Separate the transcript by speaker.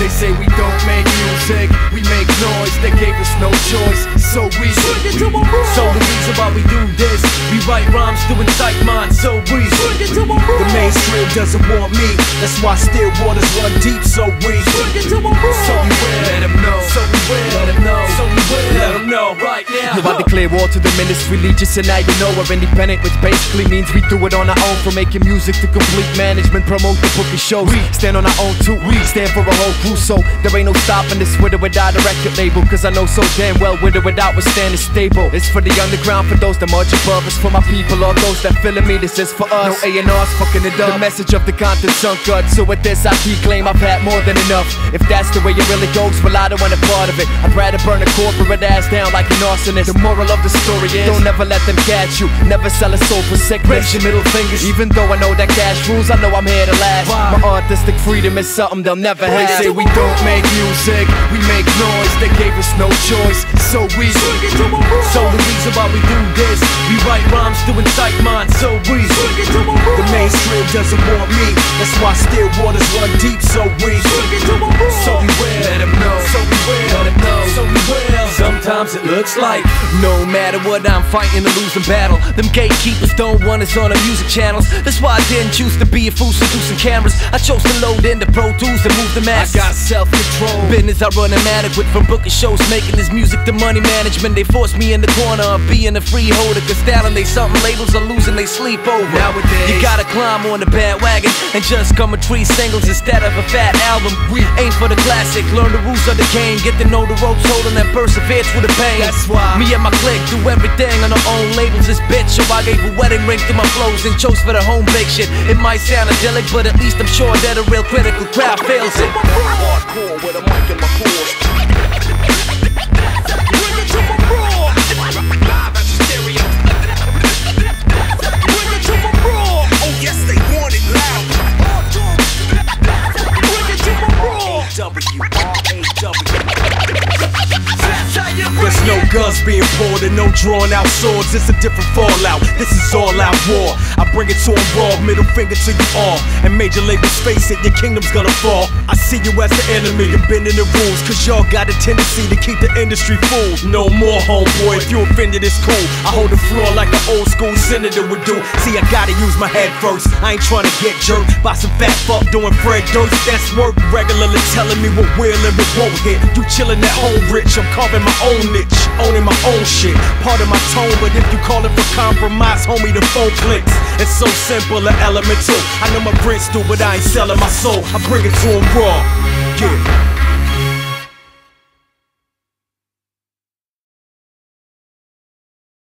Speaker 1: They say we don't make music, we make noise. They gave us no choice, so we. So the reason why we do this, we write rhymes to incite minds, so we. The mainstream doesn't want me, that's why still waters run deep, so we. So we will. Let them know, so we will. Let them know, so we will. Let them know right now.
Speaker 2: No, I declare war to the ministry, legious, and now you know we're independent, which basically means we do it on our own. From making music to complete management, promote the book and shows. We stand on our own too, we stand for a whole crew, so there ain't no stopping this with or without a record label. Cause I know so damn well with or without we're standing stable. It's for the underground, for those that much above us, for my people, all those that feeling me, this is for us. No A&R's fucking it up. The message of the content sunk gut, so with this I claim I've had more than enough. If that's the way it really goes, well I don't want a part of it. I'd rather burn a corporate ass down like an arsonist. The moral the story is, don't ever let them catch you. Never sell a soul for sick. Raise your middle fingers, even though I know that cash rules. I know I'm here to last. My artistic freedom is something they'll never
Speaker 1: They
Speaker 2: have.
Speaker 1: say we don't make music, we make noise. They gave us no choice, so we. So the reason why we do this, we write rhymes to incite minds, so we. The mainstream doesn't want me, that's why still waters run deep, so we. So we will. Let them Sometimes it looks like
Speaker 2: No matter what, I'm fighting a losing battle. Them gatekeepers don't want us on the music channels. That's why I didn't choose to be a fool seducing cameras. I chose to load into Pro Tools and move the
Speaker 1: mass.
Speaker 2: I
Speaker 1: got self-control.
Speaker 2: Business I run inadequate from booking shows, making this music to money management. They force me in the corner of being a freeholder. Cause styling they something labels are losing they sleep over.
Speaker 1: Nowadays.
Speaker 2: you gotta climb on the bandwagon and just come with three singles instead of a fat album. We aim for the classic, learn the rules of the game, get to know the ropes, hold on and persevere through the pain.
Speaker 1: That's why.
Speaker 2: me and my clique do everything on our own labels. This bitch, so I gave a wedding ring to my flows and chose for the home bake shit. It might sound idyllic, but at least I'm sure that a real critical crowd feels it.
Speaker 3: Hardcore with a mic in my paws. Bring it to my raw. Live at the stereo. Bring it to my raw. Oh yes, they want it loud.
Speaker 1: Guns being pulled and no drawn out swords. It's a different fallout. This is all out war. Bring it to 'em raw, middle finger to you all. And major labels face it, your kingdom's gonna fall. I see you as the enemy, you're bending the rules. Cause y'all got a tendency to keep the industry fooled. No more, homeboy. If you offended, it's cool. I hold the floor like an old school senator would do. See, I gotta use my head first. I ain't trying to get jerked by some fat fuck doing Fred Durst. That's work regularly telling me what will and what won't hit. You chillin' at home rich, I'm carving my own niche, owning my own shit. Part of my tone, but if you call it for compromise, homie, the phone clicks. It's so simple, an elemental. I know my prince do, but I ain't selling my soul. I bring it to him raw. Yeah.